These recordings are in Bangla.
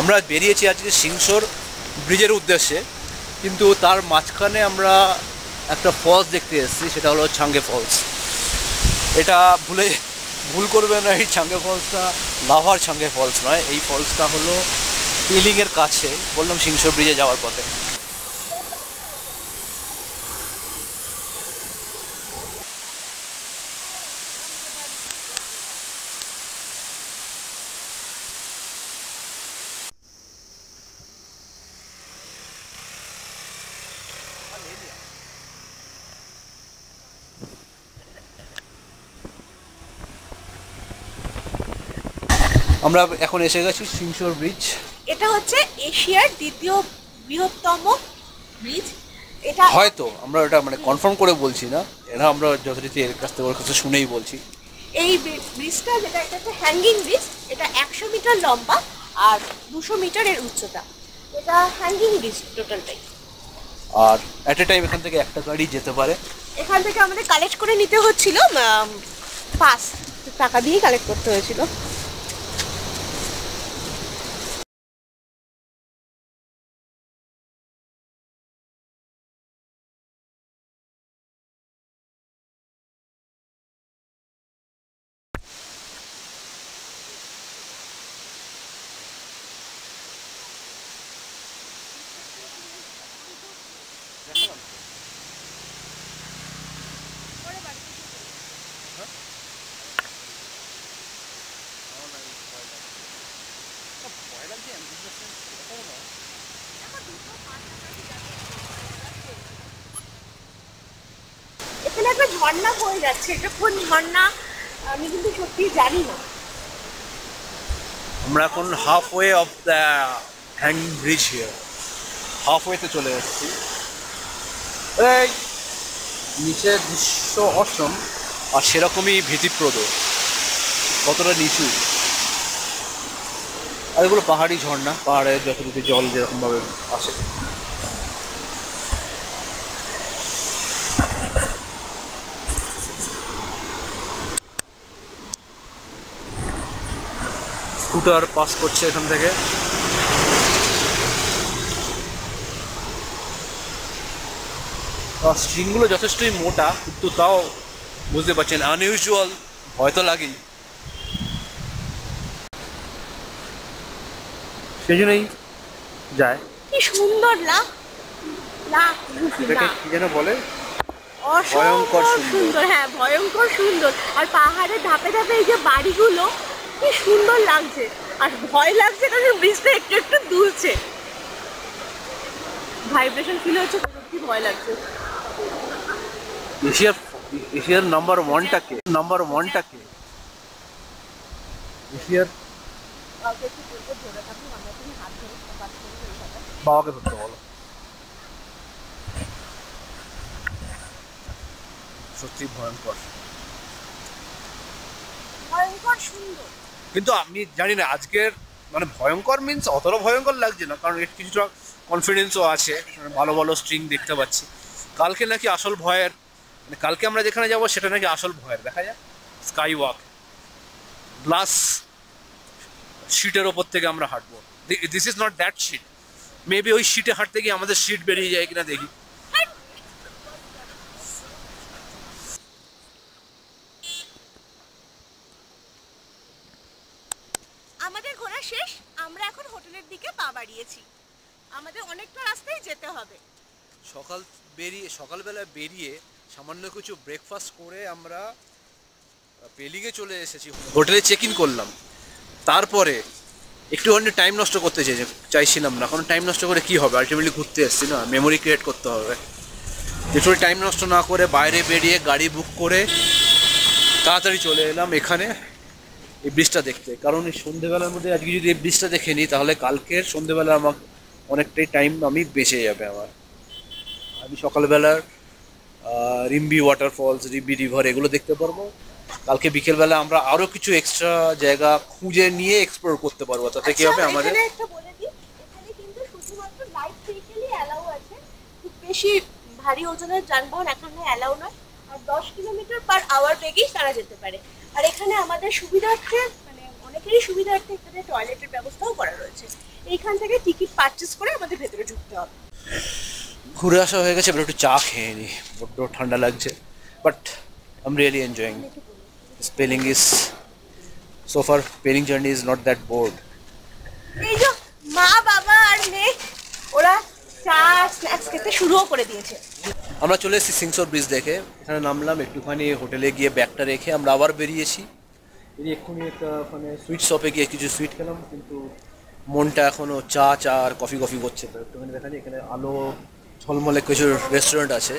আমরা বেরিয়েছি আজকে সিংসর ব্রিজের উদ্দেশ্যে, কিন্তু তার মাঝখানে আমরা একটা ফলস দেখতে এসেছি, সেটা হলো ছাঙ্গে ফলস এটা ভুলে, ভুল করবে না, এই ছাঙ্গে ফলসটা লাভার ছাঙ্গে ফলস নয়, এই ফলসটা হলো পিলিংয়ের কাছে, বললাম সিংসর ব্রিজে যাওয়ার পথে। আমরা এখন এসে গেছি সিংসর ব্রিজ এটা হচ্ছে এশিয়ার দ্বিতীয় বৃহত্তম ব্রিজ এটা হয়তো আমরা এটা মানে কনফার্ম করে বলছি না। এটা আমরা যথারীতি এর কাছ থেকে ওর কাছে শুনেই বলছি। এই ব্রিজটা যেটা এটা হচ্ছে হ্যাঙ্গিং ব্রিজ এটা একশো মিটার লম্বা আর দুশো মিটারের উচ্চতা। এটা হ্যাঙ্গিং ব্রিজ টোটালটাই আর অ্যাট এ টাইম এখান থেকে একটা গাড়ি যেতে পারে। এখান থেকে আমাদের কালেক্ট করে নিতে হচ্ছিল পাস টাকা দিয়েই কালেক্ট করতে হয়েছিল। এখানে একটা ঝর্ণা বয়ে যাচ্ছে। এটা কোন ঝর্ণা? আমি কিন্তু সত্যি জানি না। আমরা এখন half way of the hanging bridge here half ওয়েতে চলে এসেছি এই নিচে দৃশ্য অসম। আর সেরকমই ভীতিপ্রদ। কতটা নিচু। আর এগুলো পাহাড়ি ঝর্ণা, পাহাড়ে যথারীতি জল যেরকমভাবে আসে। স্কুটার পাস করছে এখান থেকে। স্ট্রিংগুলো যথেষ্টই মোটা, কিন্তু তাও বুঝতে পারছেন আনইউজুয়াল হয়তো লাগেই। সেই জন্যই যায়। কি সুন্দর না? না এটাকে কি যেন বলে? ভয়ঙ্কর সুন্দর। সুন্দর হ্যাঁ ভয়ঙ্কর সুন্দর। আর পাহাড়ের ধাপে ধাপে এই যে বাড়িগুলো কি সুন্দর লাগছে। আর ভয় লাগছে কারণ একটু একটু দুলছে। ভাইব্রেশন ফিল হচ্ছে সত্যি ভয় লাগছে। এশিয়ার এশিয়ার নাম্বার ওয়ানটাকে নাম্বার ওয়ানটাকে এশিয়ার বাবাকে ধরতে বলো। সত্যি ভয়ঙ্কর। ভয়ঙ্কর সুন্দর। কিন্তু আমি জানি না আজকের মানে ভয়ঙ্কর মিন্স অতটা ভয়ঙ্কর লাগছে না কারণ এর কিছুটা কনফিডেন্সও আছে ভালো ভালো স্ট্রিং দেখতে পাচ্ছি। কালকে নাকি আসল ভয়ের মানে কালকে আমরা যেখানে যাব সেটা নাকি আসল ভয়ের দেখা যায় স্কাই ওয়াক গ্লাস শিটের ওপর থেকে আমরা হাঁটবো। This is not that sheet maybe ওই শিটে হাঁটতে গিয়ে আমাদের শিট বেরিয়ে যায় কিনা দেখি। আমাদের ঘোরা শেষ আমরা এখন হোটেলের দিকে পা বাড়িয়েছি। আমাদের অনেকটা রাস্তায় যেতে হবে। সকাল বেরিয়ে সকালবেলা বেরিয়ে সামান্য কিছু ব্রেকফাস্ট করে আমরা পেলিংয়ে চলে এসেছি। হোটেলে চেক ইন করলাম। তারপরে একটুখানি টাইম নষ্ট করতে চাই চাইছিলাম না। কারণ টাইম নষ্ট করে কি হবে? আলটিমেটলি ঘুরতে এসেছি না। মেমোরি ক্রিয়েট করতে হবে। একটু টাইম নষ্ট না করে বাইরে বেরিয়ে গাড়ি বুক করে তাড়াতাড়ি চলে এলাম এখানে এই ব্রিজটা দেখতে। কারণ এই সন্ধেবেলার মধ্যে আজকে যদি এই ব্রিজটা দেখে নিই, তাহলে কালকের সন্ধেবেলা আমার অনেকটাই টাইম আমি বেঁচে যাবে আমার। আমি সকালবেলার রিম্বি ওয়াটারফলস রিম্বি রিভার এগুলো দেখতে পারব। কালকে বিকেলবেলা আমরা আরও কিছু এক্সট্রা জায়গা খুঁজে নিয়ে এক্সপ্লোর করতে পারব। তাতে কি হবে আচ্ছা, আমাদের? একটা বলে দিই কিন্তু শুধুমাত্র লাইট ভেহিকেলই অ্যালাউ আছে। খুব বেশি ভারী ওজনের যানবাহন এখানে অ্যালাউ নয় আর দশ কিলোমিটার পার আওয়ার বেগেই তারা যেতে পারে। আর এখানে আমাদের সুবিধার্থে মানে অনেকেরই সুবিধার্থে এখানে টয়লেটের ব্যবস্থাও করা রয়েছে। এইখান থেকে টিকিট পারচেস করে আমাদের ভেতরে ঢুকতে হবে। ঘুরে আসা হয়ে গেছে এবার একটু চা খেয়ে নি। বড্ড ঠান্ডা লাগছে but I am really enjoying spelling is so far Pelling journey is not that bored এই যে মা বাবা আর মেয়ে ওরা চা স্ন্যাক্স খেতে শুরুও করে দিয়েছে। আমরা চলে এসেছি সিংসর ব্রিজ দেখে এখানে নামলাম একটুখানি হোটেলে গিয়ে ব্যাগটা রেখে আমরা আবার বেরিয়েছি। বেরিয়ে এক্ষুনি একটা ওখানে সুইট শপে গিয়ে কিছু সুইট খেলাম কিন্তু মনটা এখনও চা চা আর কফি কফি করছে তো একটুখানি দেখা যায় এখানে আলো ঝলমলে কিছু রেস্টুরেন্ট আছে।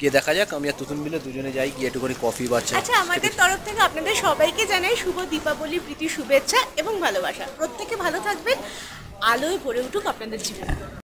গিয়ে দেখা যাক আমি আর তুতুন মিলে দুজনে যাই গিয়ে একটুখানি কফি বা চা আচ্ছা আমাদের তরফ থেকে আপনাদের সবাইকে জানাই শুভ দীপাবলি প্রীতি শুভেচ্ছা এবং ভালোবাসা। প্রত্যেকে ভালো থাকবেন। আলোয় ভরে উঠুক আপনাদের জীবন।